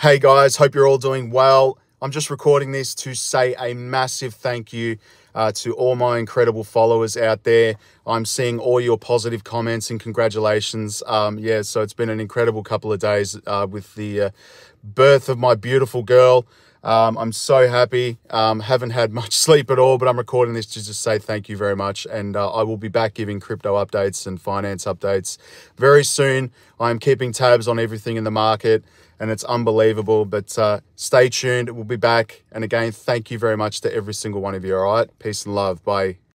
Hey guys, hope you're all doing well. I'm just recording this to say a massive thank you uh, to all my incredible followers out there. I'm seeing all your positive comments and congratulations. Um, yeah, so it's been an incredible couple of days uh, with the uh, birth of my beautiful girl. Um, I'm so happy. Um, haven't had much sleep at all, but I'm recording this to just say thank you very much. And uh, I will be back giving crypto updates and finance updates very soon. I'm keeping tabs on everything in the market and it's unbelievable. But uh, stay tuned. We'll be back. And again, thank you very much to every single one of you. All right. Peace and love. Bye.